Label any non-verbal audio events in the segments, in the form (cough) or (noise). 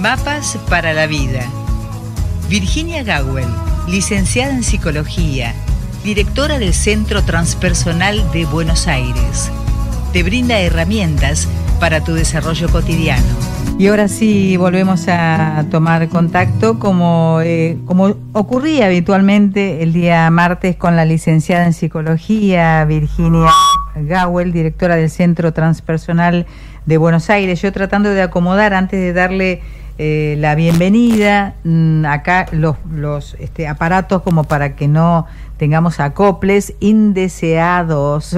Mapas para la vida. Virginia Gawel, licenciada en psicología, directora del Centro Transpersonal de Buenos Aires. Te brinda herramientas para tu desarrollo cotidiano. Y ahora sí volvemos a tomar contacto como, eh, como ocurría habitualmente el día martes con la licenciada en psicología Virginia Gawel, directora del Centro Transpersonal de Buenos Aires. Yo tratando de acomodar antes de darle eh, la bienvenida, mm, acá los, los este, aparatos como para que no tengamos acoples indeseados.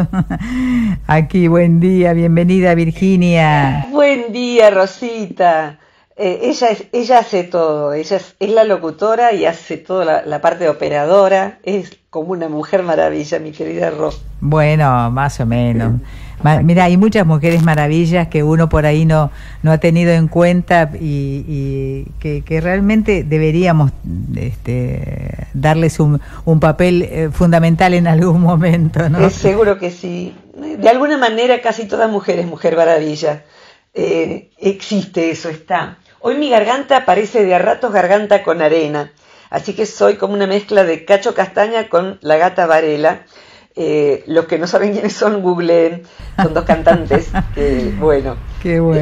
(laughs) Aquí, buen día, bienvenida Virginia. Buen día, Rosita. Eh, ella, es, ella hace todo, ella es, la locutora y hace toda la, parte operadora, es como una mujer maravilla, mi querida Ros. Bueno, más o menos. (laughs) Mira, hay muchas mujeres maravillas que uno por ahí no, no ha tenido en cuenta y, que, realmente deberíamos este, darles un, un papel eh, fundamental en algún momento, ¿no? seguro que sí. De alguna manera casi toda mujer es mujer maravilla. Eh, existe eso, está. Hoy mi garganta parece de a ratos garganta con arena, así que soy como una mezcla de Cacho Castaña con la gata Varela eh, los que no saben quiénes son, googleen, son dos cantantes. bueno.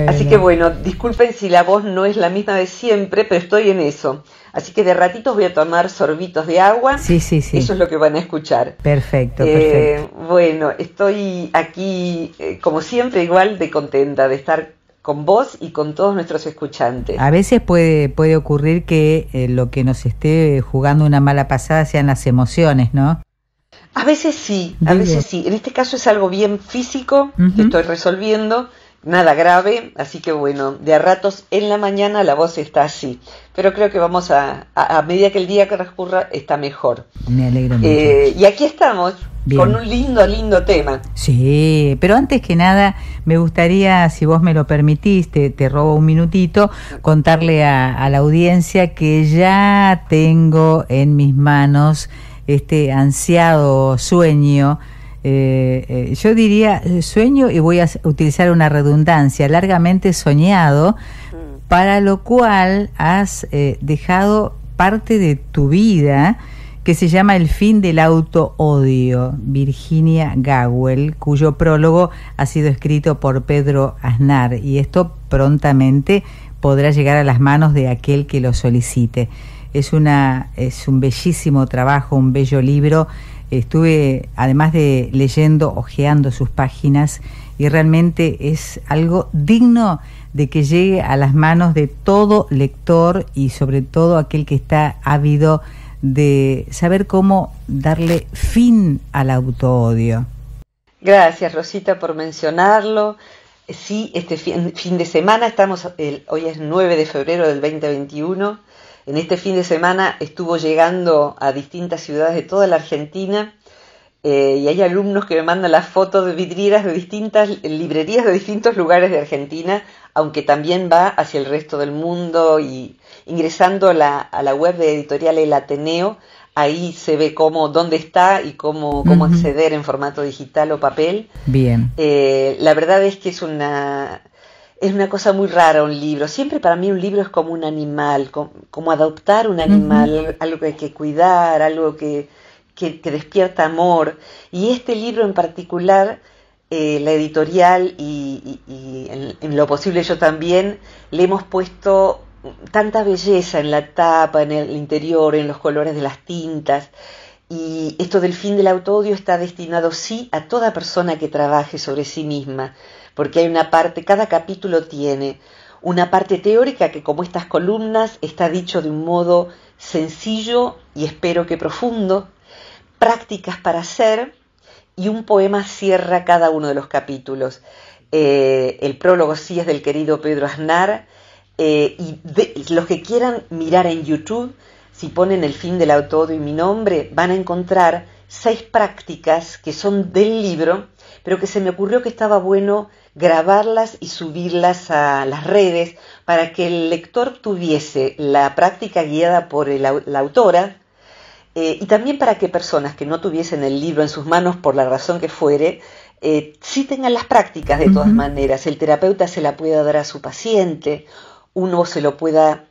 Así que bueno, disculpen si la voz no es la misma de siempre, pero estoy en eso. Así que de ratitos voy a tomar sorbitos de agua. Sí, sí, sí. Eso es lo que van a escuchar. Perfecto, eh, perfecto. Bueno, estoy aquí, eh, como siempre, igual de contenta de estar con vos y con todos nuestros escuchantes. A veces puede, puede ocurrir que lo que nos esté jugando una mala pasada sean las emociones, ¿no? A veces sí, a veces sí. En este caso es algo bien físico que estoy resolviendo, nada grave, así que bueno, de a ratos en la mañana la voz está así. Pero creo que vamos a, a, medida que el día transcurra, está mejor. Me alegro mucho. Eh, y aquí estamos. Con un lindo, lindo tema. Sí, pero antes que nada, me gustaría, si vos me lo permitiste, te robo un minutito, contarle a, a la audiencia que ya tengo en mis manos este ansiado sueño, eh, eh, yo diría sueño y voy a utilizar una redundancia, largamente soñado, mm. para lo cual has eh, dejado parte de tu vida que se llama El fin del auto-odio, Virginia Gawel, cuyo prólogo ha sido escrito por Pedro Aznar y esto prontamente podrá llegar a las manos de aquel que lo solicite. Es, una, es un bellísimo trabajo, un bello libro. Estuve, además de leyendo, ojeando sus páginas, y realmente es algo digno de que llegue a las manos de todo lector y sobre todo aquel que está ávido de saber cómo darle fin al autoodio. Gracias, Rosita, por mencionarlo. Sí, este fin, fin de semana, estamos, el, hoy es 9 de febrero del 2021, en este fin de semana estuvo llegando a distintas ciudades de toda la Argentina eh, y hay alumnos que me mandan las fotos de vidrieras de distintas librerías de distintos lugares de Argentina, aunque también va hacia el resto del mundo y ingresando a la, a la web de editorial El Ateneo, ahí se ve cómo, dónde está y cómo, cómo acceder en formato digital o papel. Bien. Eh, la verdad es que es una es una cosa muy rara un libro. Siempre para mí un libro es como un animal, como, adoptar un animal, algo que hay que cuidar, algo que, que, despierta amor. Y este libro en particular, eh, la editorial y, en, lo posible yo también, le hemos puesto tanta belleza en la tapa, en el interior, en los colores de las tintas. Y esto del fin del autodio está destinado sí a toda persona que trabaje sobre sí misma porque hay una parte, cada capítulo tiene una parte teórica que como estas columnas está dicho de un modo sencillo y espero que profundo, prácticas para hacer y un poema cierra cada uno de los capítulos. Eh, el prólogo sí es del querido Pedro Aznar eh, y los que quieran mirar en YouTube, si ponen el fin del autor y mi nombre, van a encontrar seis prácticas que son del libro, pero que se me ocurrió que estaba bueno grabarlas y subirlas a las redes para que el lector tuviese la práctica guiada por la autora eh, y también para que personas que no tuviesen el libro en sus manos por la razón que fuere, eh, sí tengan las prácticas de todas maneras. El terapeuta se la pueda dar a su paciente uno se lo pueda,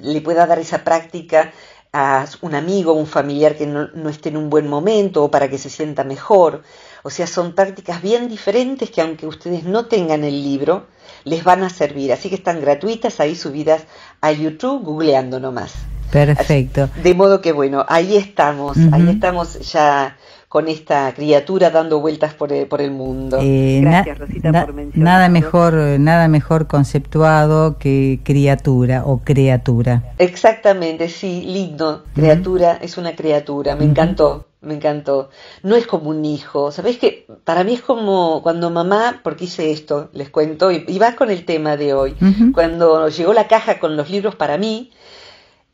le pueda dar esa práctica a un amigo, un familiar que no, no, esté en un buen momento o para que se sienta mejor. O sea, son prácticas bien diferentes que aunque ustedes no tengan el libro, les van a servir. Así que están gratuitas ahí subidas a YouTube, googleando nomás. Perfecto. de modo que bueno, ahí estamos, ahí estamos ya con esta criatura dando vueltas por el, por el mundo. Eh, Gracias, Rosita, por mencionarlo. Nada mejor, nada mejor conceptuado que criatura o criatura. Exactamente, sí, lindo. Criatura es una criatura, me encantó. Me encantó. No es como un hijo. ¿Sabéis que para mí es como cuando mamá, porque hice esto, les cuento, y, va con el tema de hoy. Cuando llegó la caja con los libros para mí,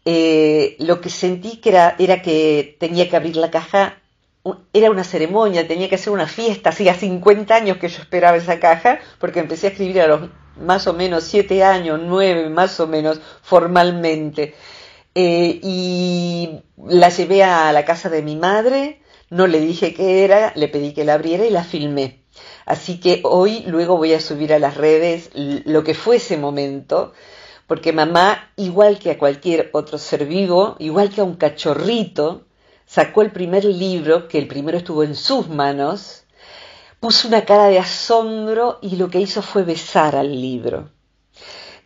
eh, lo que sentí que era, era que tenía que abrir la caja era una ceremonia, tenía que hacer una fiesta, hacía 50 años que yo esperaba esa caja, porque empecé a escribir a los más o menos 7 años, 9 más o menos, formalmente. Eh, y la llevé a la casa de mi madre, no le dije qué era, le pedí que la abriera y la filmé. Así que hoy luego voy a subir a las redes lo que fue ese momento, porque mamá, igual que a cualquier otro ser vivo, igual que a un cachorrito, sacó el primer libro, que el primero estuvo en sus manos, puso una cara de asombro y lo que hizo fue besar al libro.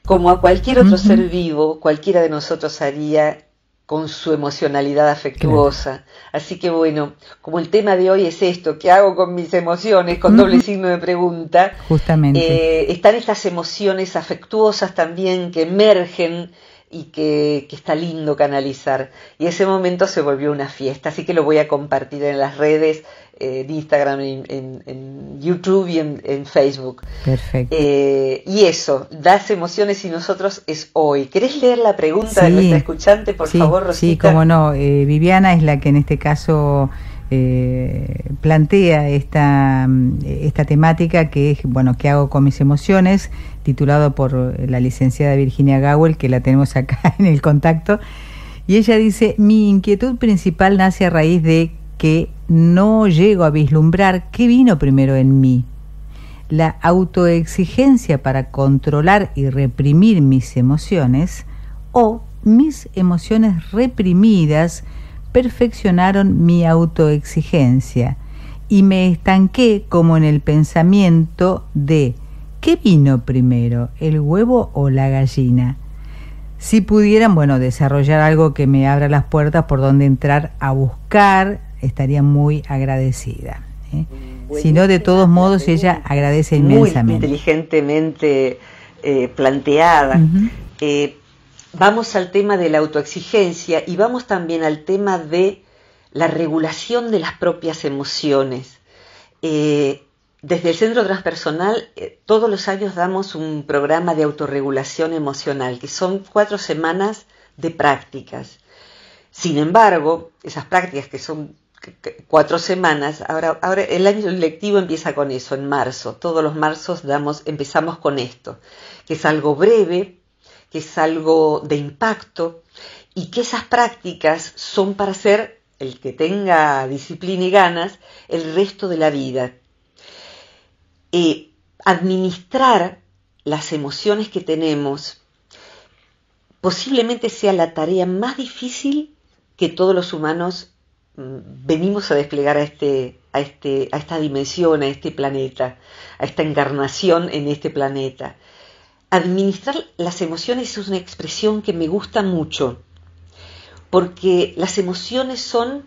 Como a cualquier otro ser vivo, cualquiera de nosotros haría con su emocionalidad afectuosa. Así que bueno, como el tema de hoy es esto, ¿qué hago con mis emociones? Con doble signo de pregunta. Justamente. Eh, están estas emociones afectuosas también que emergen y que, que, está lindo canalizar. Y ese momento se volvió una fiesta, así que lo voy a compartir en las redes eh, de Instagram, en, en, YouTube y en, Facebook. Perfecto. Eh, y eso, das emociones y nosotros es hoy. ¿Querés leer la pregunta de nuestra escuchante, por favor, Rosita? Sí, como no. Eh, Viviana es la que en este caso eh, plantea esta, esta temática que es, bueno, ¿qué hago con mis emociones? titulado por la licenciada Virginia Gowell, que la tenemos acá (laughs) en el contacto. Y ella dice, mi inquietud principal nace a raíz de que no llego a vislumbrar qué vino primero en mí. La autoexigencia para controlar y reprimir mis emociones o mis emociones reprimidas perfeccionaron mi autoexigencia y me estanqué como en el pensamiento de ¿qué vino primero, el huevo o la gallina? Si pudieran, bueno, desarrollar algo que me abra las puertas por donde entrar a buscar, estaría muy agradecida. ¿eh? Si no, de todos modos, ella agradece inmensamente. Muy inteligentemente eh, planteada. eh, vamos al tema de la autoexigencia y vamos también al tema de la regulación de las propias emociones. Eh, desde el Centro Transpersonal eh, todos los años damos un programa de autorregulación emocional, que son cuatro semanas de prácticas. Sin embargo, esas prácticas que son cuatro semanas, ahora, ahora el año lectivo empieza con eso, en marzo. Todos los marzos damos, empezamos con esto, que es algo breve, que es algo de impacto y que esas prácticas son para hacer, el que tenga disciplina y ganas, el resto de la vida. Eh, administrar las emociones que tenemos posiblemente sea la tarea más difícil que todos los humanos mm, venimos a desplegar a, este, a, este, a esta dimensión, a este planeta, a esta encarnación en este planeta. Administrar las emociones es una expresión que me gusta mucho, porque las emociones son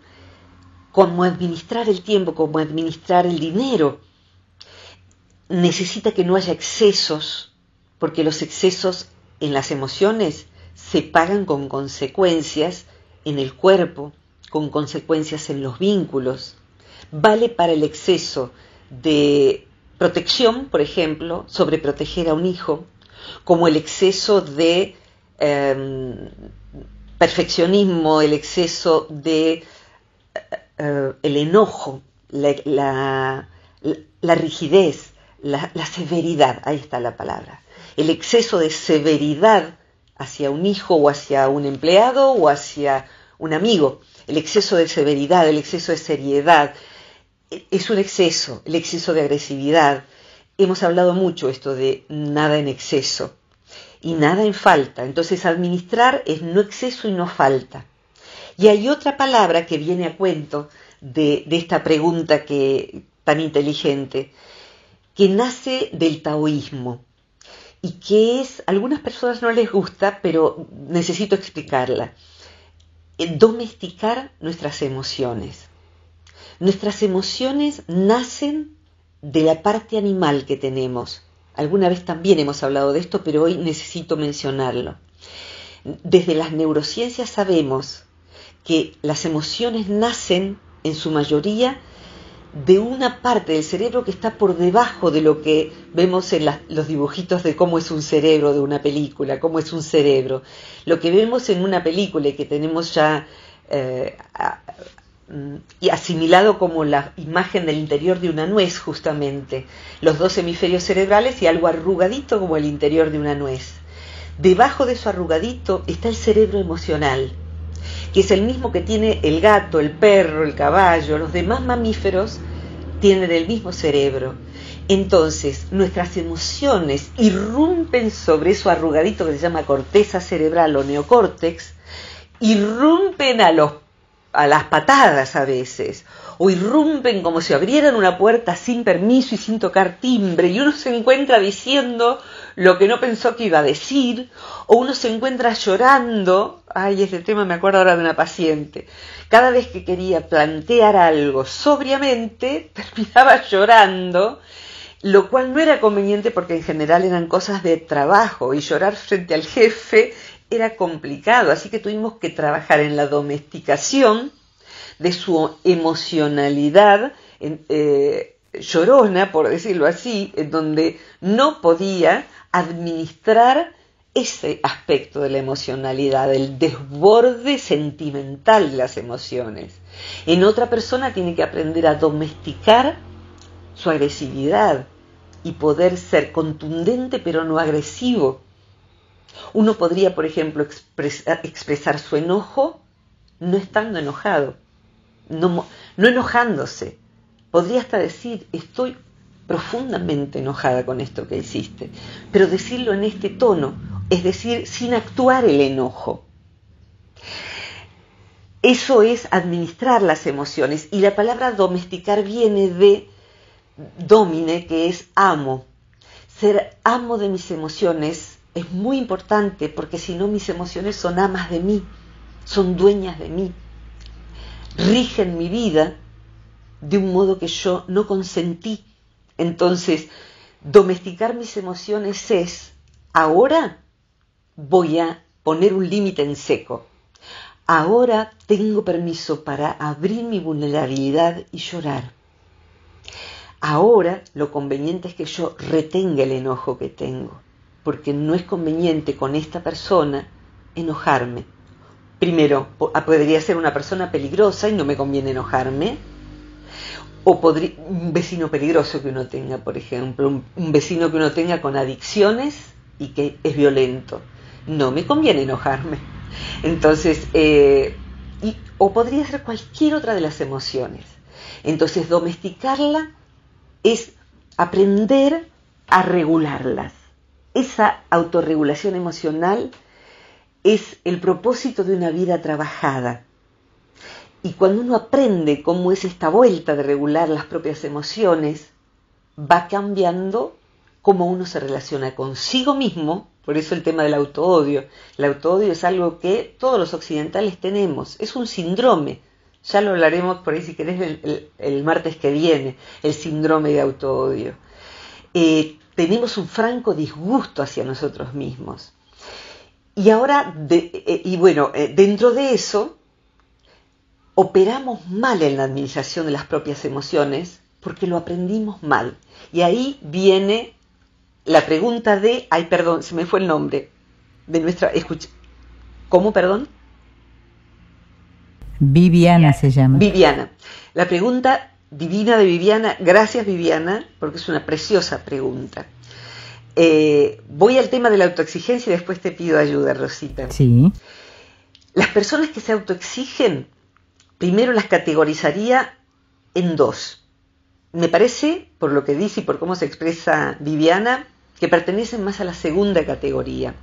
como administrar el tiempo, como administrar el dinero. Necesita que no haya excesos, porque los excesos en las emociones se pagan con consecuencias en el cuerpo, con consecuencias en los vínculos. Vale para el exceso de protección, por ejemplo, sobre proteger a un hijo, como el exceso de eh, perfeccionismo, el exceso de eh, el enojo, la, la, rigidez, la, la, severidad, ahí está la palabra, el exceso de severidad hacia un hijo o hacia un empleado o hacia un amigo, el exceso de severidad, el exceso de seriedad, es un exceso, el exceso de agresividad. Hemos hablado mucho esto de nada en exceso. y nada en falta. Entonces administrar es no exceso y no falta. Y hay otra palabra que viene a cuento de, esta pregunta que, tan inteligente, que nace del taoísmo y que es, a algunas personas no les gusta, pero necesito explicarla. Domesticar nuestras emociones. Nuestras emociones nacen de la parte animal que tenemos. Alguna vez también hemos hablado de esto, pero hoy necesito mencionarlo. Desde las neurociencias sabemos que las emociones nacen en su mayoría de una parte del cerebro que está por debajo de lo que vemos en los dibujitos de cómo es un cerebro de una película, cómo es un cerebro. Lo que vemos en una película y que tenemos ya eh, y asimilado como la imagen del interior de una nuez justamente, los dos hemisferios cerebrales y algo arrugadito como el interior de una nuez. Debajo de eso arrugadito está el cerebro emocional, que es el mismo que tiene el gato, el perro, el caballo, los demás mamíferos tienen el mismo cerebro. Entonces, nuestras emociones irrumpen sobre eso arrugadito que se llama corteza cerebral o neocórtex, irrumpen a los a las patadas a veces, o irrumpen como si abrieran una puerta sin permiso y sin tocar timbre, y uno se encuentra diciendo lo que no pensó que iba a decir, o uno se encuentra llorando, ay, este tema me acuerdo ahora de una paciente, cada vez que quería plantear algo sobriamente, (laughs) terminaba llorando, lo cual no era conveniente porque en general eran cosas de trabajo y llorar frente al jefe era complicado, así que tuvimos que trabajar en la domesticación de su emocionalidad eh, llorona, por decirlo así, en donde no podía administrar ese aspecto de la emocionalidad, el desborde sentimental de las emociones. En otra persona tiene que aprender a domesticar su agresividad y poder ser contundente pero no agresivo uno podría, por ejemplo, expresar, su enojo no estando enojado, no, no enojándose. Podría hasta decir, estoy profundamente enojada con esto que hiciste, pero decirlo en este tono, es decir, sin actuar el enojo. Eso es administrar las emociones y la palabra domesticar viene de domine, que es amo. Ser amo de mis emociones es muy importante porque si no mis emociones son amas de mí, son dueñas de mí, rigen mi vida de un modo que yo no consentí. Entonces, domesticar mis emociones es, ahora voy a poner un límite en seco. Ahora tengo permiso para abrir mi vulnerabilidad y llorar. Ahora lo conveniente es que yo retenga el enojo que tengo porque no es conveniente con esta persona enojarme. Primero, ah, podría ser una persona peligrosa y no me conviene enojarme. O podría, un vecino peligroso que uno tenga, por ejemplo, un, vecino que uno tenga con adicciones y que es violento. No me conviene enojarme. Entonces, eh, o podría ser cualquier otra de las emociones. Entonces, domesticarla es aprender a regularlas esa autorregulación emocional es el propósito de una vida trabajada. Y cuando uno aprende cómo es esta vuelta de regular las propias emociones, va cambiando cómo uno se relaciona consigo mismo, por eso el tema del autoodio. El autoodio es algo que todos los occidentales tenemos, es un síndrome. Ya lo hablaremos por ahí si querés el, martes que viene, el síndrome de autoodio. Eh, tenemos un franco disgusto hacia nosotros mismos. Y ahora, eh, y bueno, eh, dentro de eso, operamos mal en la administración de las propias emociones porque lo aprendimos mal. Y ahí viene la pregunta de, ay, perdón, se me fue el nombre, de nuestra, escucha, ¿cómo, perdón? Viviana se llama. Viviana. La pregunta divina de Viviana. Gracias Viviana, porque es una preciosa pregunta. Eh, voy al tema de la autoexigencia y después te pido ayuda, Rosita. Sí. Las personas que se autoexigen, primero las categorizaría en dos. Me parece, por lo que dice y por cómo se expresa Viviana, que pertenecen más a la segunda categoría.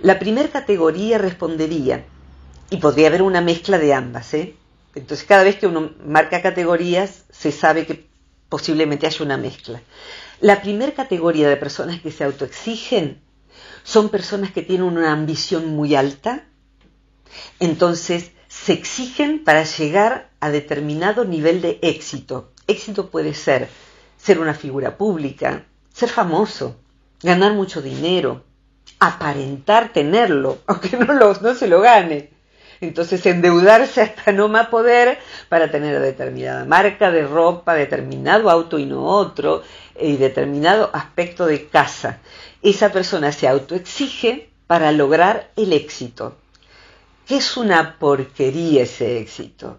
La primera categoría respondería, y podría haber una mezcla de ambas, ¿eh? Entonces cada vez que uno marca categorías se sabe que posiblemente haya una mezcla. La primera categoría de personas que se autoexigen son personas que tienen una ambición muy alta, entonces se exigen para llegar a determinado nivel de éxito. Éxito puede ser ser una figura pública, ser famoso, ganar mucho dinero, aparentar tenerlo, (laughs) aunque no, no se lo gane. Entonces endeudarse hasta no más poder para tener determinada marca de ropa, determinado auto y no otro, y determinado aspecto de casa. Esa persona se autoexige para lograr el éxito. ¿Qué es una porquería ese éxito?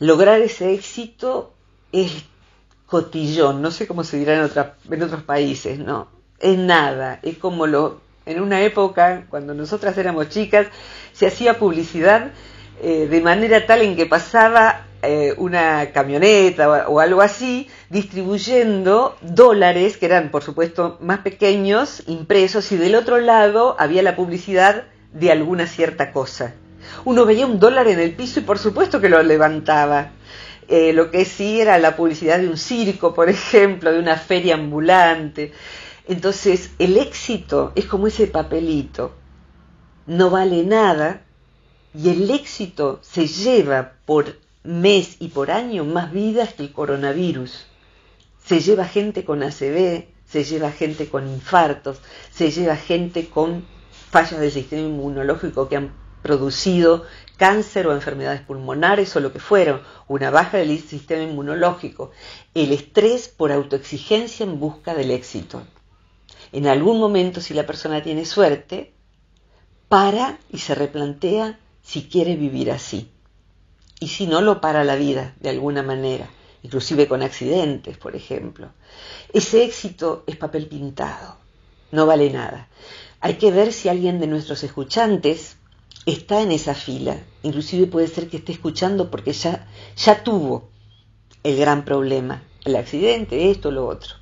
Lograr ese éxito es cotillón, no sé cómo se dirá en, en otros países, ¿no? Es nada, es como lo, en una época, cuando nosotras éramos chicas, se hacía publicidad eh, de manera tal en que pasaba eh, una camioneta o, algo así, distribuyendo dólares, que eran por supuesto más pequeños, impresos, y del otro lado había la publicidad de alguna cierta cosa. Uno veía un dólar en el piso y por supuesto que lo levantaba. Eh, lo que sí era la publicidad de un circo, por ejemplo, de una feria ambulante. Entonces, el éxito es como ese papelito, no vale nada y el éxito se lleva por mes y por año más vidas que el coronavirus. Se lleva gente con ACV, se lleva gente con infartos, se lleva gente con fallas del sistema inmunológico que han producido cáncer o enfermedades pulmonares o lo que fueron, una baja del sistema inmunológico, el estrés por autoexigencia en busca del éxito en algún momento, si la persona tiene suerte, para y se replantea si quiere vivir así. Y si no, lo para la vida de alguna manera, inclusive con accidentes, por ejemplo. Ese éxito es papel pintado, no vale nada. Hay que ver si alguien de nuestros escuchantes está en esa fila. Inclusive puede ser que esté escuchando porque ya, ya tuvo el gran problema, el accidente, esto, lo otro.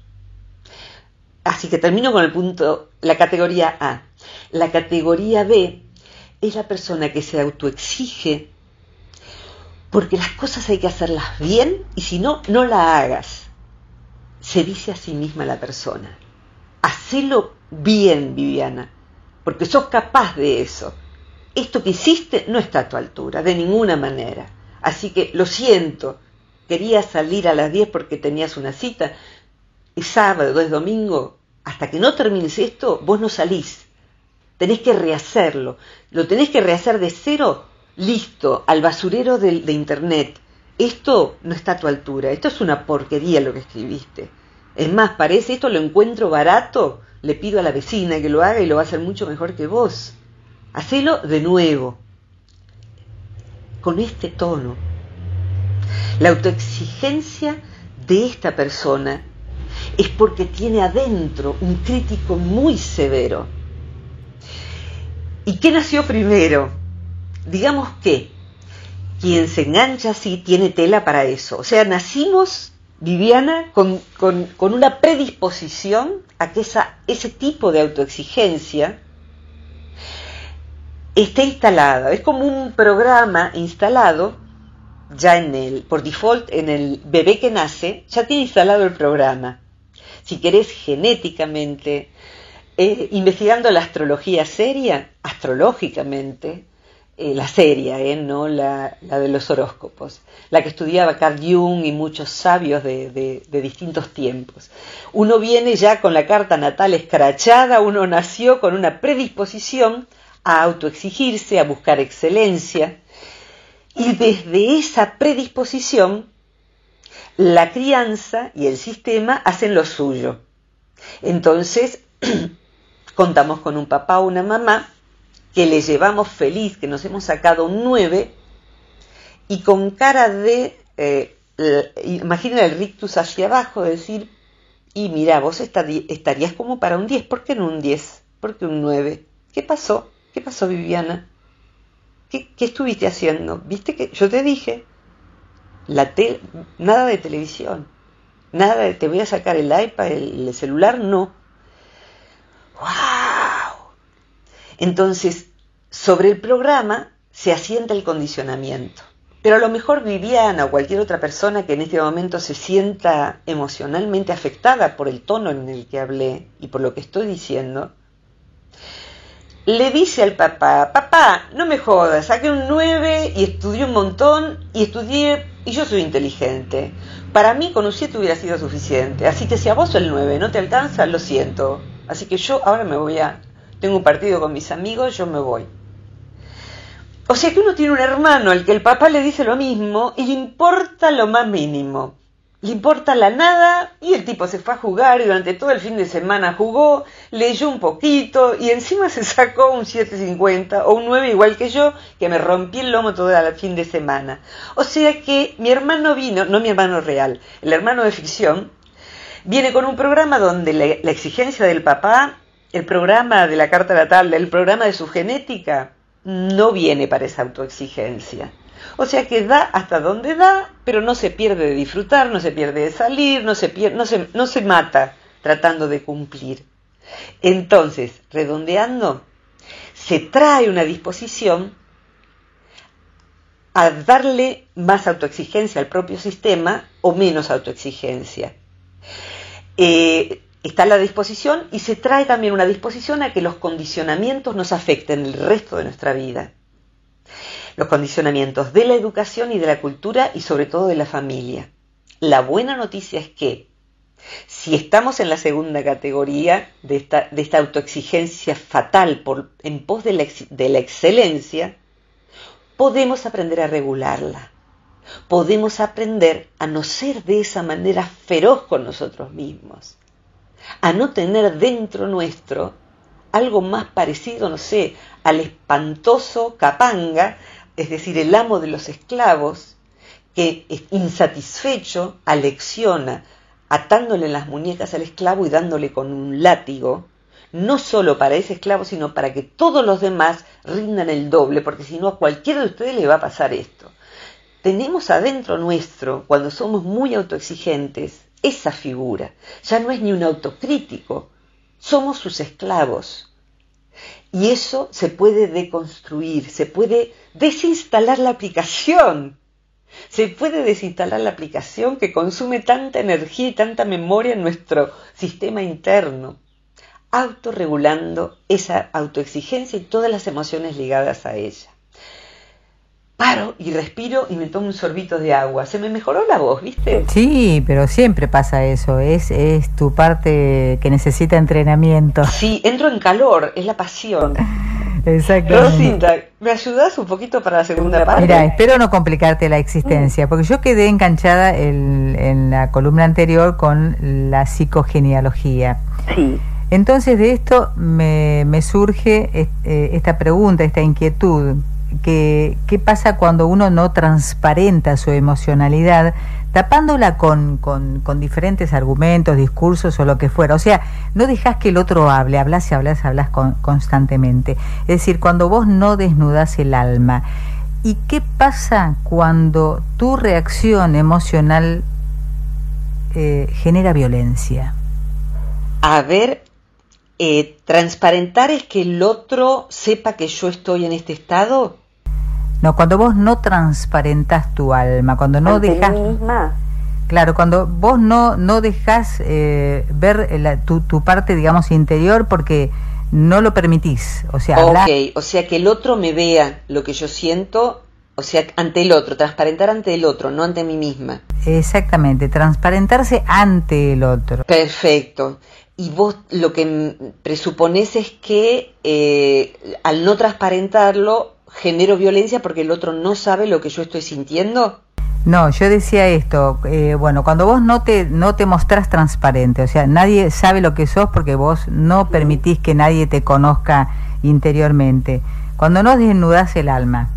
Así que termino con el punto, la categoría A. La categoría B es la persona que se autoexige porque las cosas hay que hacerlas bien y si no, no la hagas. Se dice a sí misma la persona. Hacelo bien, Viviana, porque sos capaz de eso. Esto que hiciste no está a tu altura, de ninguna manera. Así que lo siento, querías salir a las 10 porque tenías una cita, es sábado, es domingo, hasta que no termines esto, vos no salís. Tenés que rehacerlo. Lo tenés que rehacer de cero, listo, al basurero de, de Internet. Esto no está a tu altura, esto es una porquería lo que escribiste. Es más, parece esto lo encuentro barato, le pido a la vecina que lo haga y lo va a hacer mucho mejor que vos. Hacelo de nuevo, con este tono. La autoexigencia de esta persona es porque tiene adentro un crítico muy severo. ¿Y qué nació primero? Digamos que quien se engancha así tiene tela para eso. O sea, nacimos, Viviana, con, una predisposición a que ese tipo de autoexigencia esté instalada. Es como un programa instalado ya en el, por default, en el bebé que nace, ya tiene instalado el programa si querés genéticamente, eh, investigando la astrología seria, astrológicamente, eh, la seria, eh, no la, de los horóscopos, la que estudiaba Carl Jung y muchos sabios de, de, distintos tiempos. Uno viene ya con la carta natal escrachada, uno nació con una predisposición a autoexigirse, a buscar excelencia, y desde esa predisposición la crianza y el sistema hacen lo suyo. Entonces, (clears throat) contamos con un papá una mamá que le llevamos feliz, que nos hemos sacado un 9 y con cara de, eh, imaginen el rictus hacia abajo, decir, y mira, vos estarías como para un 10, ¿por qué no un 10? ¿Por qué un 9? ¿Qué pasó? ¿Qué pasó, Viviana? ¿Qué, ¿Qué, estuviste haciendo? ¿Viste que yo te dije? La nada de televisión, nada de te voy a sacar el iPad, el, celular, no. Entonces, sobre el programa se asienta el condicionamiento. Pero a lo mejor Viviana o cualquier otra persona que en este momento se sienta emocionalmente afectada por el tono en el que hablé y por lo que estoy diciendo, le dice al papá, papá, no me jodas, saqué un 9 y estudié un montón y estudié y yo soy inteligente. Para mí con un 7 hubiera sido suficiente. Así que si a vos el 9 no te alcanza, lo siento. Así que yo ahora me voy a... Tengo un partido con mis amigos, yo me voy. O sea que uno tiene un hermano al que el papá le dice lo mismo y le importa lo más mínimo le importa la nada y el tipo se fue a jugar y durante todo el fin de semana jugó, leyó un poquito y encima se sacó un 750 o un 9 igual que yo, que me rompí el lomo todo el fin de semana. O sea que mi hermano vino, no mi hermano real, el hermano de ficción, viene con un programa donde la, la exigencia del papá, el programa de la carta natal, el programa de su genética, no viene para esa autoexigencia. O sea que da hasta donde da, pero no se pierde de disfrutar, no se pierde de salir, no se, pierde, no se, no se mata tratando de cumplir. Entonces, redondeando, se trae una disposición a darle más autoexigencia al propio sistema o menos autoexigencia. Eh, está la disposición y se trae también una disposición a que los condicionamientos nos afecten el resto de nuestra vida los condicionamientos de la educación y de la cultura y sobre todo de la familia. La buena noticia es que si estamos en la segunda categoría de esta, de esta autoexigencia fatal por, en pos de la, de la excelencia, podemos aprender a regularla. Podemos aprender a no ser de esa manera feroz con nosotros mismos, a no tener dentro nuestro algo más parecido, no sé, al espantoso capanga es decir, el amo de los esclavos, que insatisfecho alecciona atándole las muñecas al esclavo y dándole con un látigo, no solo para ese esclavo, sino para que todos los demás rindan el doble, porque si no a cualquiera de ustedes le va a pasar esto. Tenemos adentro nuestro, cuando somos muy autoexigentes, esa figura. Ya no es ni un autocrítico, somos sus esclavos. Y eso se puede deconstruir, se puede desinstalar la aplicación. Se puede desinstalar la aplicación que consume tanta energía y tanta memoria en nuestro sistema interno, autorregulando esa autoexigencia y todas las emociones ligadas a ella. Paro y respiro y me tomo un sorbito de agua. Se me mejoró la voz, ¿viste? Sí, pero siempre pasa eso. Es, es tu parte que necesita entrenamiento. Sí, entro en calor, es la pasión. (laughs) Exacto. Rosinta, ¿me ayudas un poquito para la segunda parte? Mira, espero no complicarte la existencia, mm. porque yo quedé enganchada en la columna anterior con la psicogenealogía. Sí. Entonces de esto me, me surge eh, esta pregunta, esta inquietud que qué pasa cuando uno no transparenta su emocionalidad, tapándola con, con, diferentes argumentos, discursos o lo que fuera. O sea, no dejas que el otro hable, hablas y hablas, hablas constantemente. Es decir, cuando vos no desnudas el alma. ¿Y qué pasa cuando tu reacción emocional eh, genera violencia? A ver, eh, transparentar es que el otro sepa que yo estoy en este estado. No, cuando vos no transparentas tu alma, cuando no dejas... Claro, cuando vos no, no dejas eh, ver tu, tu, parte, digamos, interior porque no lo permitís. O sea, ok, o sea que el otro me vea lo que yo siento, o sea, ante el otro, transparentar ante el otro, no ante mí misma. Exactamente, transparentarse ante el otro. Perfecto. Y vos lo que presupones es que eh, al no transparentarlo genero violencia porque el otro no sabe lo que yo estoy sintiendo? No, yo decía esto, eh, bueno, cuando vos no te, no te mostrás transparente, o sea, nadie sabe lo que sos porque vos no permitís que nadie te conozca interiormente. Cuando no desnudás el alma.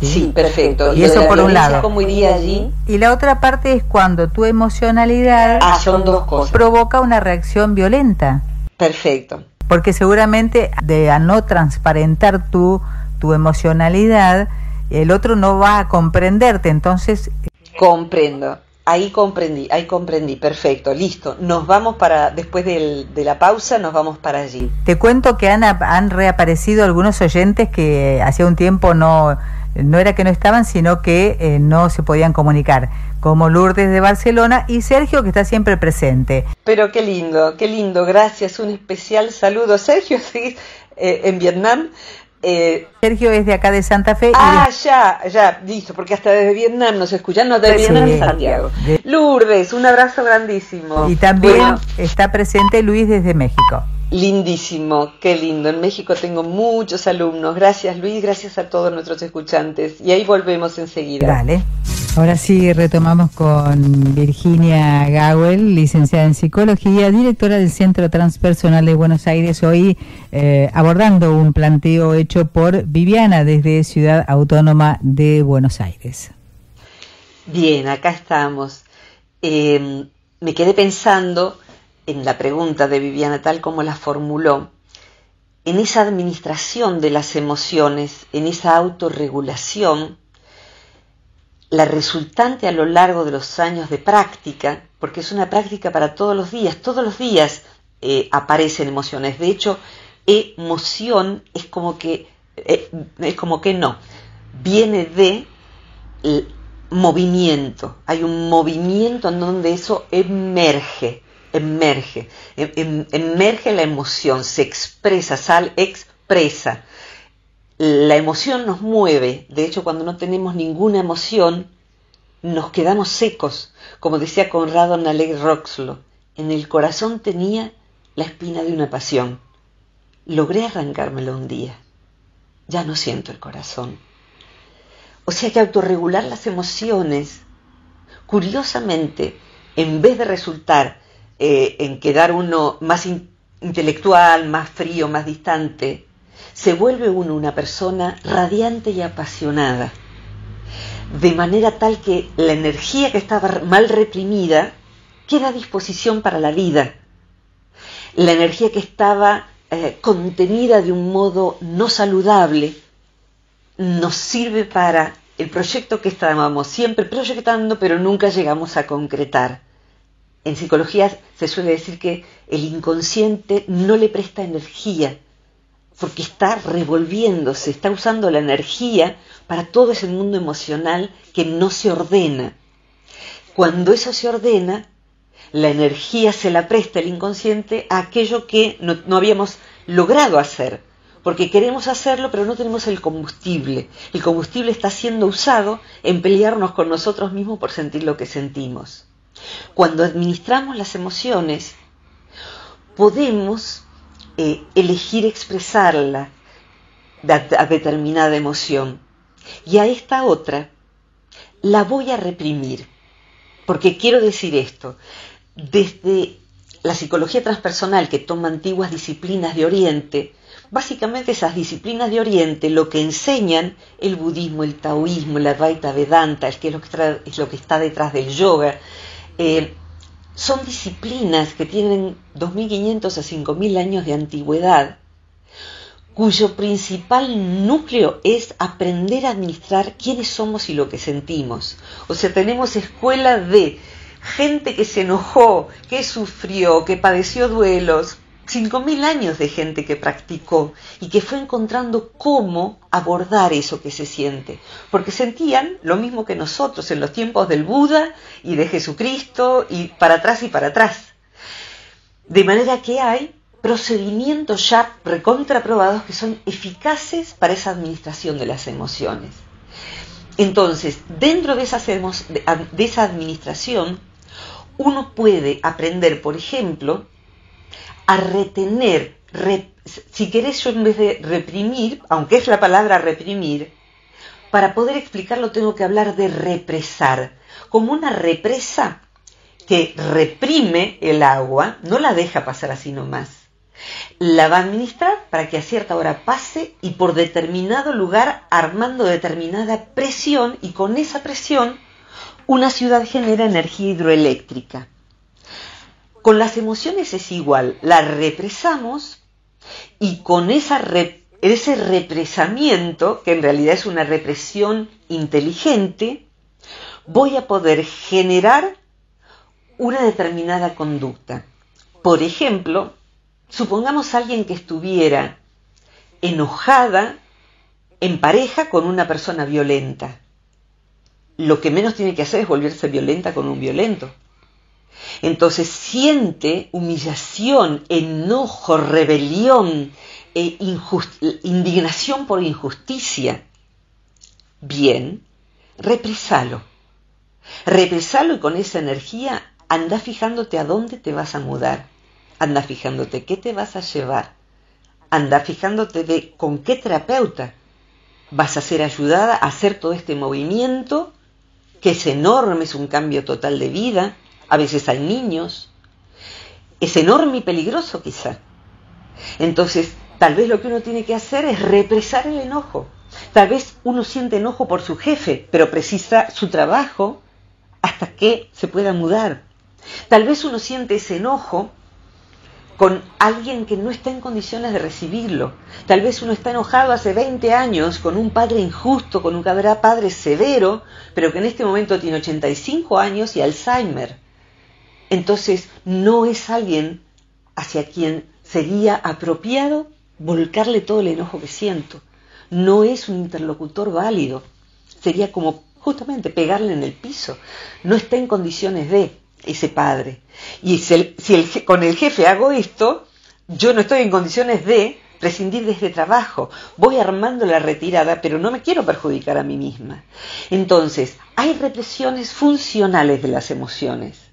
Sí, perfecto. Y, eso por un lado. ¿cómo iría allí? Y la otra parte es cuando tu emocionalidad ah, son dos cosas. provoca una reacción violenta. Perfecto. Porque seguramente de a no transparentar tu tu emocionalidad, el otro no va a comprenderte, entonces... Comprendo. Ahí comprendí, ahí comprendí, perfecto, listo. Nos vamos para, después de la pausa, nos vamos para allí. Te cuento que han, han reaparecido algunos oyentes que hacía un tiempo no, no era que no estaban, sino que eh, no se podían comunicar, como Lourdes de Barcelona y Sergio que está siempre presente. Pero qué lindo, qué lindo, gracias, un especial saludo. Sergio, (laughs) ¿sí? Eh, en Vietnam eh, Sergio es de acá de Santa Fe. Ah, ya, ya, listo, porque hasta desde Vietnam nos escuchan, no, de Vietnam sí, Santiago. Lourdes, un abrazo grandísimo. Y también está presente Luis desde México. Lindísimo, qué lindo. En México tengo muchos alumnos. Gracias Luis, gracias a todos nuestros escuchantes. Y ahí volvemos enseguida. Dale. Ahora sí retomamos con Virginia Gawel, licenciada en psicología, directora del Centro Transpersonal de Buenos Aires, hoy eh, abordando un planteo hecho por Viviana desde Ciudad Autónoma de Buenos Aires. Bien, acá estamos. Eh, me quedé pensando en la pregunta de Viviana tal como la formuló, en esa administración de las emociones, en esa autorregulación, la resultante a lo largo de los años de práctica, porque es una práctica para todos los días, todos los días eh, aparecen emociones. De hecho, emoción es como que, eh, es como que no, viene de movimiento, hay un movimiento en donde eso emerge emerge, em, em, emerge la emoción, se expresa, sal, expresa. La emoción nos mueve, de hecho cuando no tenemos ninguna emoción, nos quedamos secos, como decía Conrado Naleg Roxlo, en el corazón tenía la espina de una pasión. Logré arrancármelo un día. Ya no siento el corazón. O sea que autorregular las emociones, curiosamente, en vez de resultar eh, en quedar uno más intelectual, más frío, más distante, se vuelve uno una persona radiante y apasionada, de manera tal que la energía que estaba mal reprimida queda a disposición para la vida. La energía que estaba eh, contenida de un modo no saludable nos sirve para el proyecto que estábamos siempre proyectando, pero nunca llegamos a concretar. En psicología se suele decir que el inconsciente no le presta energía, porque está revolviéndose, está usando la energía para todo ese mundo emocional que no se ordena. Cuando eso se ordena, la energía se la presta el inconsciente a aquello que no, no habíamos logrado hacer, porque queremos hacerlo pero no tenemos el combustible. El combustible está siendo usado en pelearnos con nosotros mismos por sentir lo que sentimos. Cuando administramos las emociones, podemos eh, elegir expresarla a, determinada emoción. Y a esta otra la voy a reprimir. Porque quiero decir esto, desde la psicología transpersonal que toma antiguas disciplinas de Oriente, básicamente esas disciplinas de Oriente lo que enseñan el budismo, el taoísmo, la Advaita Vedanta, que es lo que, es lo que está detrás del yoga, eh, son disciplinas que tienen 2.500 a 5.000 años de antigüedad, cuyo principal núcleo es aprender a administrar quiénes somos y lo que sentimos. O sea, tenemos escuela de gente que se enojó, que sufrió, que padeció duelos, cinco mil años de gente que practicó y que fue encontrando cómo abordar eso que se siente, porque sentían lo mismo que nosotros en los tiempos del Buda y de Jesucristo y para atrás y para atrás. De manera que hay procedimientos ya recontraprobados que son eficaces para esa administración de las emociones. Entonces, dentro de, de esa administración, uno puede aprender, por ejemplo, a retener, si querés yo en vez de reprimir, aunque es la palabra reprimir, para poder explicarlo tengo que hablar de represar, como una represa que reprime el agua, no la deja pasar así nomás. La va a administrar para que a cierta hora pase y por determinado lugar armando determinada presión y con esa presión una ciudad genera energía hidroeléctrica. Con las emociones es igual, las represamos y con ese represamiento, que en realidad es una represión inteligente, voy a poder generar una determinada conducta. Por ejemplo, supongamos a alguien que estuviera enojada en pareja con una persona violenta. Lo que menos tiene que hacer es volverse violenta con un violento. Entonces siente humillación, enojo, rebelión, e indignación por injusticia. Bien, represalo. Represalo y con esa energía anda fijándote a dónde te vas a mudar. Anda fijándote qué te vas a llevar. Anda fijándote de con qué terapeuta vas a ser ayudada a hacer todo este movimiento que es enorme, es un cambio total de vida. A veces hay niños. Es enorme y peligroso quizá. Entonces, tal vez lo que uno tiene que hacer es represar el enojo. Tal vez uno siente enojo por su jefe, pero precisa su trabajo hasta que se pueda mudar. Tal vez uno siente ese enojo con alguien que no está en condiciones de recibirlo. Tal vez uno está enojado hace 20 años con un padre injusto, con un padre severo, pero que en este momento tiene 85 años y Alzheimer. Entonces, no es alguien hacia quien sería apropiado volcarle todo el enojo que siento. No es un interlocutor válido. Sería como justamente pegarle en el piso. No está en condiciones de ese padre. Y si, con el jefe hago esto, yo no estoy en condiciones de prescindir de este trabajo. Voy armando la retirada, pero no me quiero perjudicar a mí misma. Entonces, hay represiones funcionales de las emociones.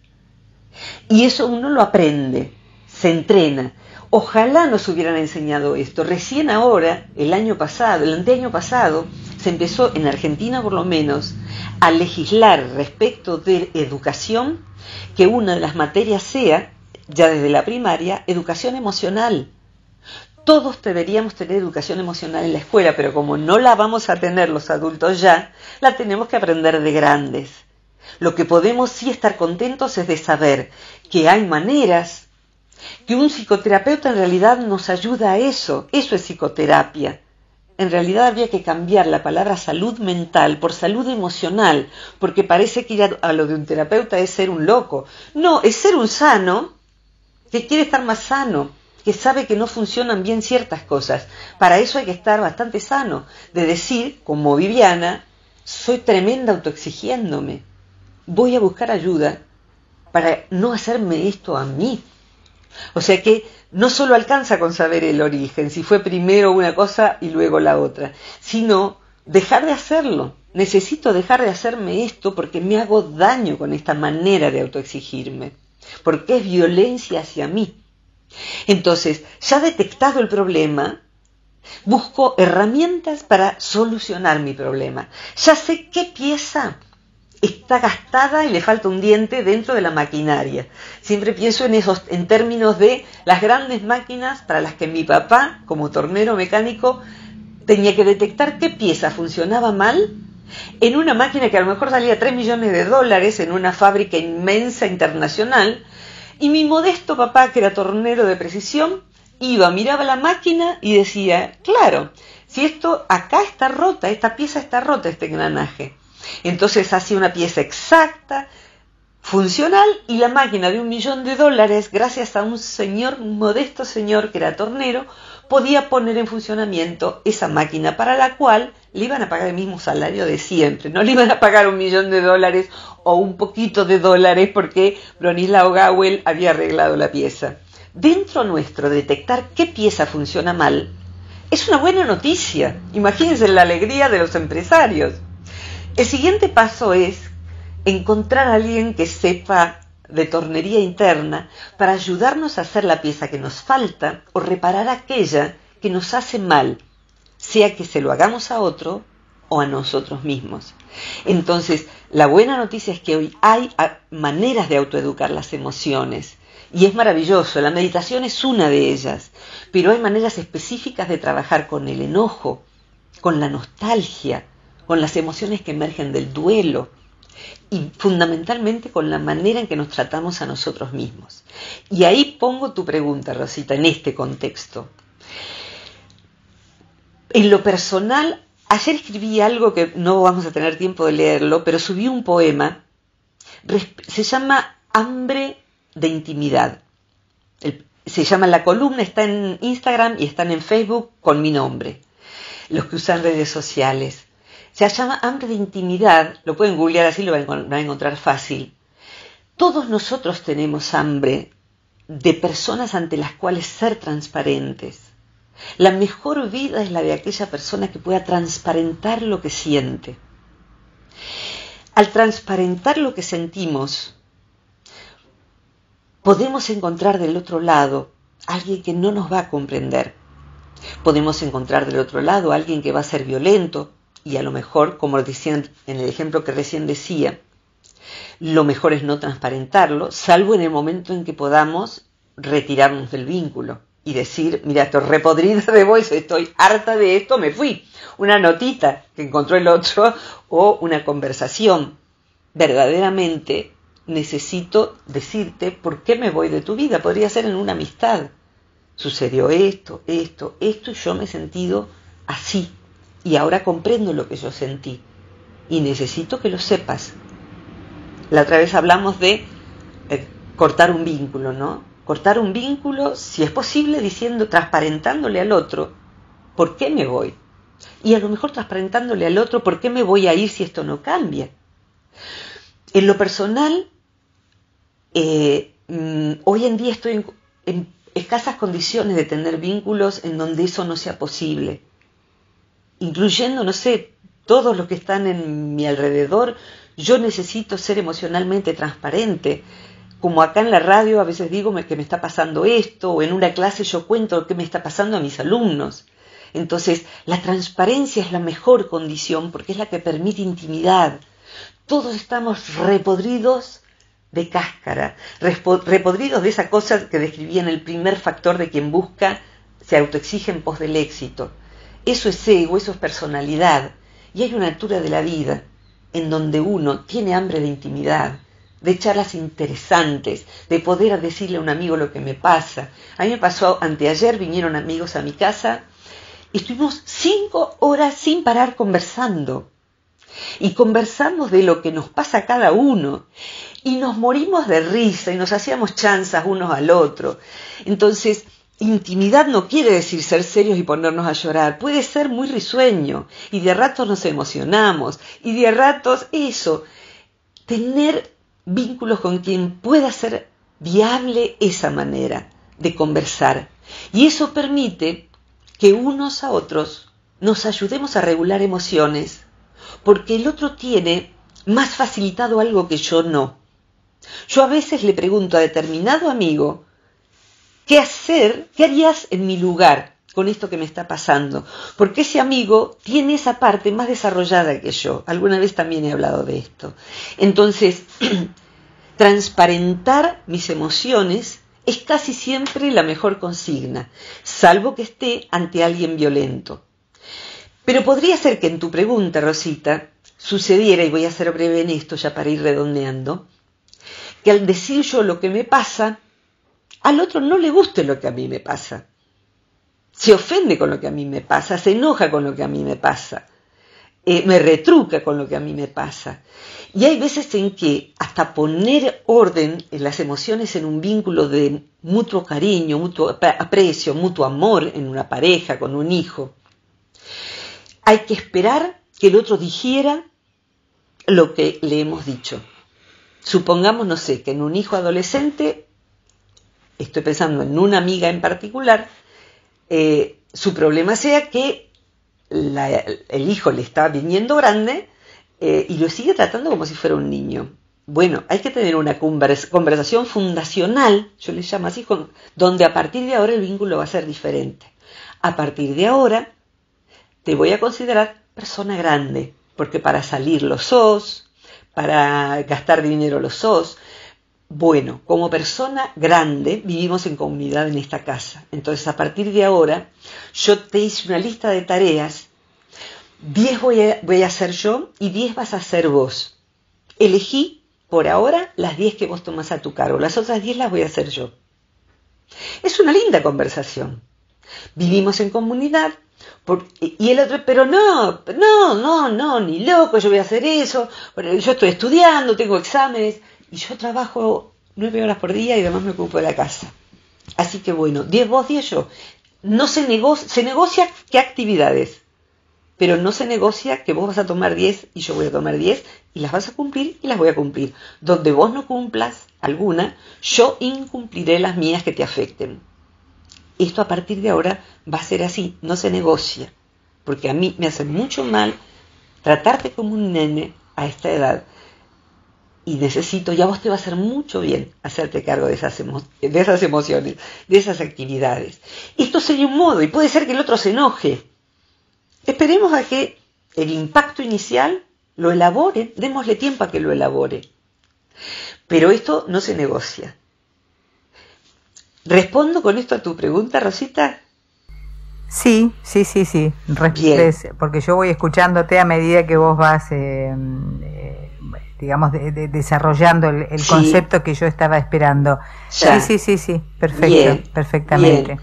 Y eso uno lo aprende, se entrena. Ojalá nos hubieran enseñado esto. Recién ahora, el año pasado, el anteaño pasado, se empezó, en Argentina por lo menos, a legislar respecto de educación que una de las materias sea, ya desde la primaria, educación emocional. Todos deberíamos tener educación emocional en la escuela, pero como no la vamos a tener los adultos ya, la tenemos que aprender de grandes. Lo que podemos sí estar contentos es de saber que hay maneras, que un psicoterapeuta en realidad nos ayuda a eso, eso es psicoterapia en realidad habría que cambiar la palabra salud mental por salud emocional, porque parece que ir a, lo de un terapeuta es ser un loco. No, es ser un sano que quiere estar más sano, que sabe que no funcionan bien ciertas cosas. Para eso hay que estar bastante sano, de decir, como Viviana, soy tremenda autoexigiéndome. Voy a buscar ayuda para no hacerme esto a mí. O sea que no solo alcanza con saber el origen, si fue primero una cosa y luego la otra, sino dejar de hacerlo. Necesito dejar de hacerme esto porque me hago daño con esta manera de autoexigirme, porque es violencia hacia mí. Entonces, ya detectado el problema, busco herramientas para solucionar mi problema. Ya sé qué pieza está gastada y le falta un diente dentro de la maquinaria. Siempre pienso en esos, en términos de las grandes máquinas para las que mi papá, como tornero mecánico, tenía que detectar qué pieza funcionaba mal en una máquina que a lo mejor salía 3 millones de dólares en una fábrica inmensa internacional, y mi modesto papá, que era tornero de precisión, iba, miraba la máquina y decía, claro, si esto acá está rota, esta pieza está rota, este engranaje. Entonces hacía una pieza exacta, funcional, y la máquina de un millón de dólares, gracias a un señor, un modesto señor que era tornero, podía poner en funcionamiento esa máquina para la cual le iban a pagar el mismo salario de siempre. No le iban a pagar un millón de dólares o un poquito de dólares porque Bronislaw Gawel había arreglado la pieza. Dentro nuestro, detectar qué pieza funciona mal es una buena noticia. Imagínense la alegría de los empresarios. El siguiente paso es encontrar a alguien que sepa de tornería interna para ayudarnos a hacer la pieza que nos falta o reparar aquella que nos hace mal, sea que se lo hagamos a otro o a nosotros mismos. Entonces, la buena noticia es que hoy hay maneras de autoeducar las emociones y es maravilloso, la meditación es una de ellas, pero hay maneras específicas de trabajar con el enojo, con la nostalgia, con las emociones que emergen del duelo y fundamentalmente con la manera en que nos tratamos a nosotros mismos. Y ahí pongo tu pregunta, Rosita, en este contexto. En lo personal ayer escribí algo que no vamos a tener tiempo de leerlo, pero subí un poema, se llama Hambre de Intimidad. se llama La columna, está en Instagram y están en Facebook con mi nombre, los que usan redes sociales. Se llama Hambre de Intimidad, lo pueden googlear así, lo van a encontrar fácil. Todos nosotros tenemos hambre de personas ante las cuales ser transparentes. La mejor vida es la de aquella persona que pueda transparentar lo que siente. Al transparentar lo que sentimos, podemos encontrar del otro lado alguien que no nos va a comprender. Podemos encontrar del otro lado alguien que va a ser violento y a lo mejor, como decían en el ejemplo que recién decía, lo mejor es no transparentarlo, salvo en el momento en que podamos retirarnos del vínculo y decir, mira, estoy repodrida de vos, estoy harta de esto, me fui. Una notita que encontró el otro (laughs) o una conversación. Verdaderamente necesito decirte por qué me voy de tu vida. Podría ser en una amistad. Sucedió esto, esto, esto y yo me he sentido así. Y ahora comprendo lo que yo sentí. Y necesito que lo sepas. La otra vez hablamos de eh, cortar un vínculo, ¿no? Cortar un vínculo, si es posible, diciendo, transparentándole al otro, ¿por qué me voy? Y a lo mejor transparentándole al otro, ¿por qué me voy a ir si esto no cambia? En lo personal, eh, mm, hoy en día estoy en escasas condiciones de tener vínculos en donde eso no sea posible, incluyendo, no sé, todos los que están en mi alrededor, yo necesito ser emocionalmente transparente. Como acá en la radio a veces digo que me está pasando esto, o en una clase yo cuento qué me está pasando a mis alumnos. Entonces, la transparencia es la mejor condición porque es la que permite intimidad. Todos estamos repodridos de cáscara, repodridos de esa cosa que describía en el primer factor de quien busca, se autoexige en pos del éxito. Eso es ego, eso es personalidad. Y hay una altura de la vida en donde uno tiene hambre de intimidad, de charlas interesantes, de poder decirle a un amigo lo que me pasa. A mí me pasó anteayer, vinieron amigos a mi casa y estuvimos cinco horas sin parar conversando. Y conversamos de lo que nos pasa a cada uno. Y nos morimos de risa y nos hacíamos chanzas unos al otro. Entonces, Intimidad no quiere decir ser serios y ponernos a llorar, puede ser muy risueño y de ratos nos emocionamos y de ratos eso, tener vínculos con quien pueda ser viable esa manera de conversar. Y eso permite que unos a otros nos ayudemos a regular emociones, porque el otro tiene más facilitado algo que yo no. Yo a veces le pregunto a determinado amigo, ¿Qué hacer? ¿Qué harías en mi lugar con esto que me está pasando? Porque ese amigo tiene esa parte más desarrollada que yo. Alguna vez también he hablado de esto. Entonces, (clears throat) transparentar mis emociones es casi siempre la mejor consigna, salvo que esté ante alguien violento. Pero podría ser que en tu pregunta, Rosita, sucediera, y voy a ser breve en esto ya para ir redondeando, que al decir yo lo que me pasa, al otro no le guste lo que a mí me pasa. Se ofende con lo que a mí me pasa, se enoja con lo que a mí me pasa, eh, me retruca con lo que a mí me pasa. Y hay veces en que hasta poner orden en las emociones en un vínculo de mutuo cariño, mutuo aprecio, mutuo amor en una pareja, con un hijo, hay que esperar que el otro dijera lo que le hemos dicho. Supongamos, no sé, que en un hijo adolescente estoy pensando en una amiga en particular, eh, su problema sea que el hijo le está viniendo grande eh, y lo sigue tratando como si fuera un niño. Bueno, hay que tener una conversación fundacional, yo le llamo así, donde a partir de ahora el vínculo va a ser diferente. A partir de ahora te voy a considerar persona grande, porque para salir lo sos, para gastar dinero lo sos, bueno, como persona grande vivimos en comunidad en esta casa. Entonces, a partir de ahora, yo te hice una lista de tareas. Diez voy a, hacer yo y diez vas a hacer vos. Elegí por ahora las diez que vos tomás a tu cargo. Las otras diez las voy a hacer yo. Es una linda conversación. Vivimos en comunidad, y el otro, pero no, no, no, no, ni loco, yo voy a hacer eso, yo estoy estudiando, tengo exámenes, y yo trabajo nueve horas por día y además me ocupo de la casa. Así que bueno, diez vos, diez yo. No se negocia, se negocia qué actividades, pero no se negocia que vos vas a tomar diez y yo voy a tomar diez y las vas a cumplir y las voy a cumplir. Donde vos no cumplas alguna, yo incumpliré las mías que te afecten. Esto a partir de ahora va a ser así, no se negocia, porque a mí me hace mucho mal tratarte como un nene a esta edad y necesito, ya vos te va a hacer mucho bien hacerte cargo de esas, de esas emociones, de esas actividades. Esto sería un modo y puede ser que el otro se enoje. Esperemos a que el impacto inicial lo elabore, démosle tiempo a que lo elabore. Pero esto no se negocia. ¿Respondo con esto a tu pregunta, Rosita? Sí, sí, sí, sí. Porque yo voy escuchándote a medida que vos vas, eh, eh, digamos, desarrollando el, concepto que yo estaba esperando. Sí, sí, sí, sí, perfecto, perfectamente.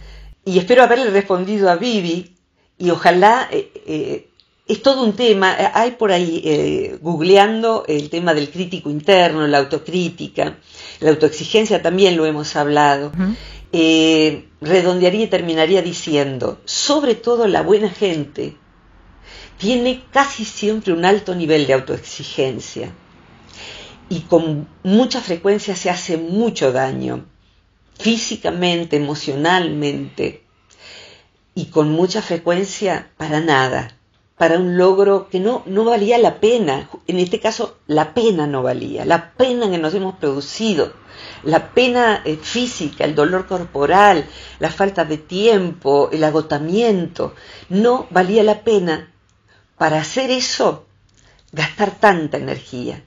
Y espero haberle respondido a Vivi y ojalá eh, es todo un tema. Hay por ahí, googleando el tema del crítico interno, la autocrítica, la autoexigencia también lo hemos hablado. Eh, redondearía y terminaría diciendo, sobre todo la buena gente tiene casi siempre un alto nivel de autoexigencia y con mucha frecuencia se hace mucho daño, físicamente, emocionalmente, y con mucha frecuencia para nada, para un logro que no, no valía la pena, en este caso la pena no valía, la pena que nos hemos producido la pena eh, física, el dolor corporal, la falta de tiempo, el agotamiento, no valía la pena para hacer eso gastar tanta energía.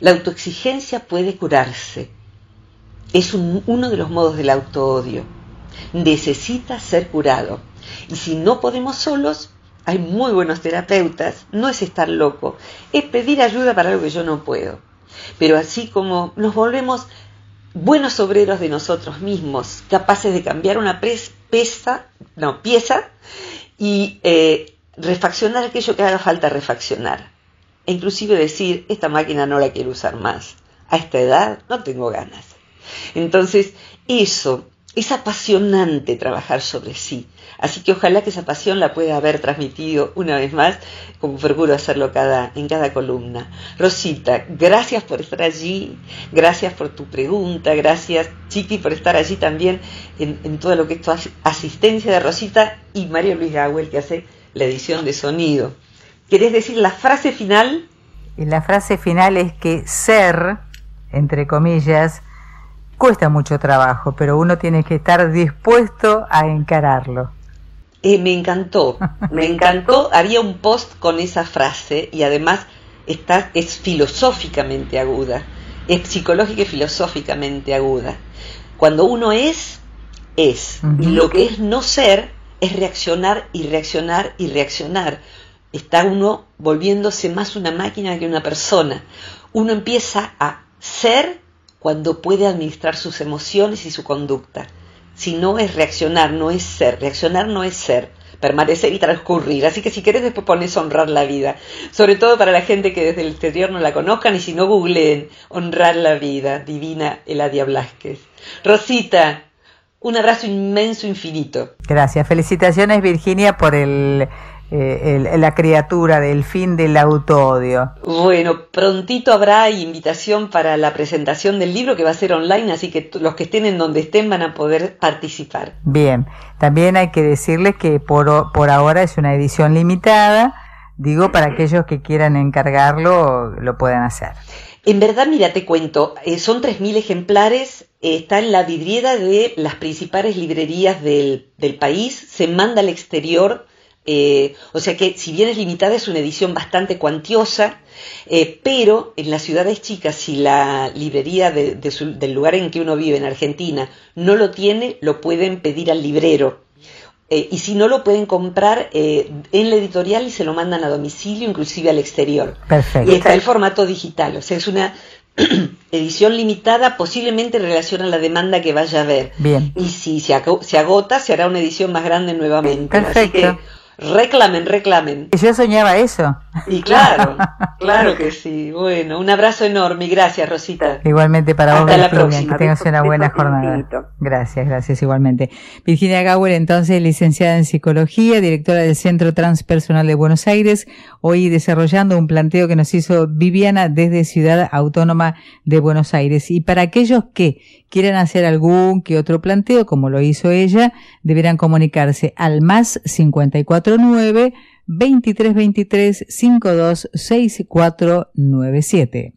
La autoexigencia puede curarse. Es uno de los modos del autoodio. Necesita ser curado. Y si no podemos solos, hay muy buenos terapeutas. No es estar loco, es pedir ayuda para algo que yo no puedo. Pero así como nos volvemos buenos obreros de nosotros mismos, capaces de cambiar una pesa, no, pieza y eh, refaccionar aquello que haga falta refaccionar. E inclusive decir, esta máquina no la quiero usar más. A esta edad no tengo ganas. Entonces, eso es apasionante trabajar sobre sí. Así que ojalá que esa pasión la pueda haber transmitido una vez más, como procuro hacerlo cada, en cada columna. Rosita, gracias por estar allí, gracias por tu pregunta, gracias Chiqui por estar allí también en, todo lo que es tu asistencia de Rosita y Mario Luis Gawel que hace la edición de sonido. ¿Querés decir la frase final? Y la frase final es que ser, entre comillas, cuesta mucho trabajo, pero uno tiene que estar dispuesto a encararlo. Eh, me encantó, (laughs) me encantó. Había un post con esa frase y además está, es filosóficamente aguda, es psicológica y filosóficamente aguda. Cuando uno es, es. Y lo que es no ser es reaccionar y reaccionar y reaccionar. Está uno volviéndose más una máquina que una persona. Uno empieza a ser cuando puede administrar sus emociones y su conducta. Si no es reaccionar, no es ser. Reaccionar no es ser. Permanecer y transcurrir. Así que si querés después pones honrar la vida. Sobre todo para la gente que desde el exterior no la conozcan y si no googleen honrar la vida. Divina Eladia Blasquez. Rosita, un abrazo inmenso, infinito. Gracias. Felicitaciones Virginia por el eh, la criatura del fin del autoodio. Bueno, prontito habrá invitación para la presentación del libro que va a ser online, así que los que estén en donde estén van a poder participar. Bien, también hay que decirles que por, por ahora es una edición limitada, digo, para aquellos que quieran encargarlo, lo puedan hacer. En verdad, mira, te cuento, eh, son 3.000 ejemplares, está en la vidriera de las principales librerías del, del país, se manda al exterior eh, o sea que si bien es limitada es una edición bastante cuantiosa, eh, pero en las ciudades chicas, si la librería del lugar en que uno vive en Argentina no lo tiene, lo pueden pedir al librero. Eh, y si no lo pueden comprar en la editorial y se lo mandan a domicilio, inclusive al exterior. Perfecto. Y está el formato digital, o sea, es una (clears throat) edición limitada, posiblemente en relación a la demanda que vaya a haber. Bien. Y si se, agota, se hará una edición más grande nuevamente. Perfecto. Reclamen, reclamen. Yo soñaba eso. Y claro, (laughs) claro que sí. Bueno, un abrazo enorme y gracias, Rosita. Igualmente para Hasta vos, la Virginia, próxima. que tengas una buena jornada. Gracias, gracias igualmente. Virginia Gauer, entonces licenciada en psicología, directora del Centro Transpersonal de Buenos Aires, hoy desarrollando un planteo que nos hizo Viviana desde Ciudad Autónoma de Buenos Aires. Y para aquellos que quieran hacer algún que otro planteo, como lo hizo ella, deberán comunicarse al más 549 2323 526497.